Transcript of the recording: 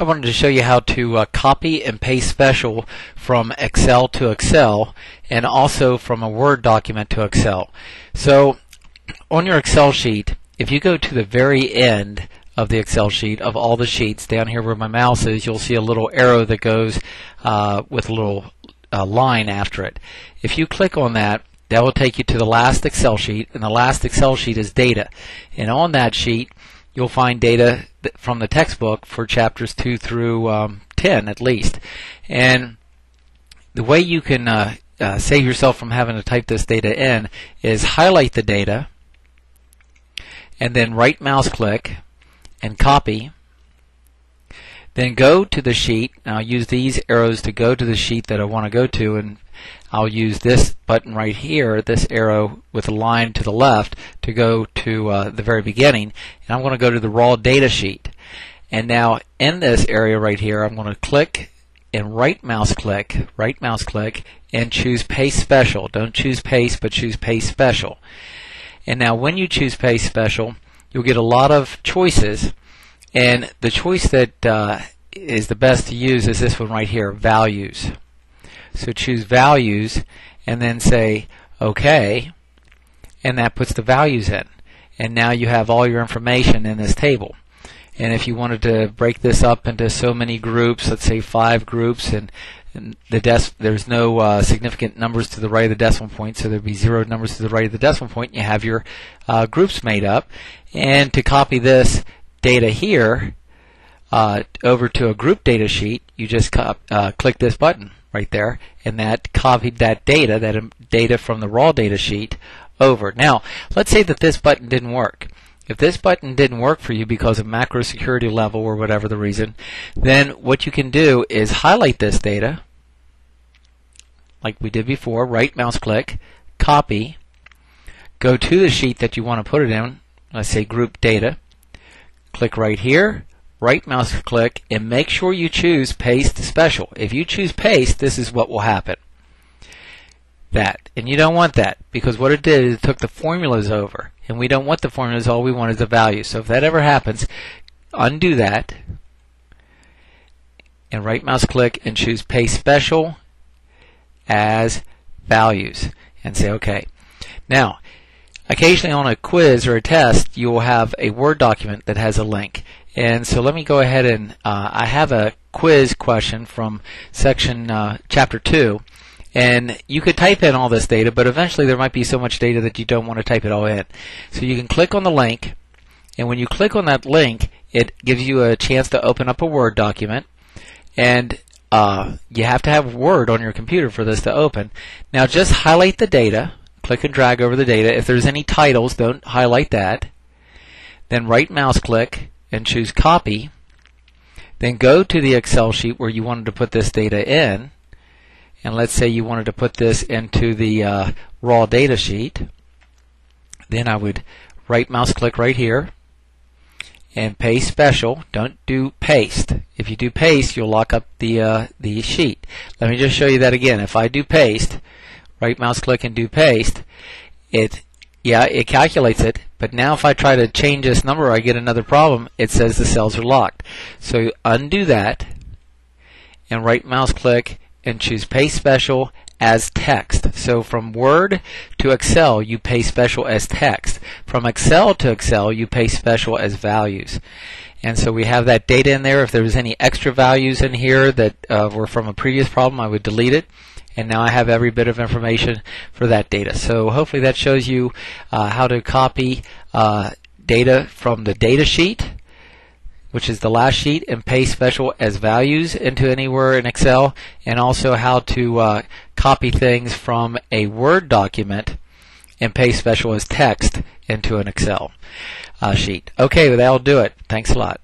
I wanted to show you how to uh, copy and paste special from Excel to Excel and also from a Word document to Excel. So on your Excel sheet, if you go to the very end of the Excel sheet of all the sheets, down here where my mouse is, you'll see a little arrow that goes uh, with a little uh, line after it. If you click on that, that will take you to the last Excel sheet, and the last Excel sheet is data. And on that sheet, you'll find data from the textbook for chapters 2 through um, 10 at least. And the way you can uh, uh, save yourself from having to type this data in is highlight the data and then right mouse click and copy. Then go to the sheet. I'll use these arrows to go to the sheet that I want to go to and I'll use this button right here, this arrow with a line to the left to go to uh, the very beginning and I'm going to go to the raw data sheet. And now in this area right here I'm going to click and right mouse click, right mouse click and choose paste special. Don't choose paste but choose paste special. And now when you choose paste special you'll get a lot of choices and the choice that uh, is the best to use is this one right here, values. So choose values and then say OK and that puts the values in. And now you have all your information in this table. And if you wanted to break this up into so many groups, let's say five groups, and, and the there's no uh, significant numbers to the right of the decimal point, so there'd be zero numbers to the right of the decimal point. You have your uh, groups made up. And to copy this data here uh, over to a group data sheet, you just uh, click this button right there, and that copied that data, that um, data from the raw data sheet, over. Now, let's say that this button didn't work. If this button didn't work for you because of macro security level or whatever the reason, then what you can do is highlight this data, like we did before, right mouse click, copy, go to the sheet that you want to put it in, let's say group data, click right here, right mouse click and make sure you choose paste special. If you choose paste, this is what will happen. That. And you don't want that because what it did is it took the formulas over. And we don't want the formulas, all we want is the value. So if that ever happens, undo that and right mouse click and choose paste special as values and say OK. Now, occasionally on a quiz or a test, you will have a Word document that has a link. And so let me go ahead and uh, I have a quiz question from section uh, chapter 2 and you could type in all this data but eventually there might be so much data that you don't want to type it all in. So you can click on the link and when you click on that link it gives you a chance to open up a Word document and uh, you have to have Word on your computer for this to open. Now just highlight the data, click and drag over the data. If there's any titles, don't highlight that. Then right mouse click and choose copy. Then go to the Excel sheet where you wanted to put this data in. And let's say you wanted to put this into the uh, raw data sheet. Then I would right mouse click right here and paste special. Don't do paste. If you do paste, you'll lock up the uh, the sheet. Let me just show you that again. If I do paste, right mouse click and do paste, it yeah, it calculates it, but now if I try to change this number, I get another problem. It says the cells are locked. So undo that, and right mouse click and choose Paste Special as text. So from Word to Excel, you paste special as text. From Excel to Excel, you paste special as values. And so we have that data in there. If there was any extra values in here that uh, were from a previous problem, I would delete it and now I have every bit of information for that data. So hopefully that shows you uh, how to copy uh, data from the data sheet which is the last sheet and paste special as values into anywhere in Excel and also how to uh, copy things from a Word document and paste special as text into an Excel uh, sheet. Okay, well, that'll do it. Thanks a lot.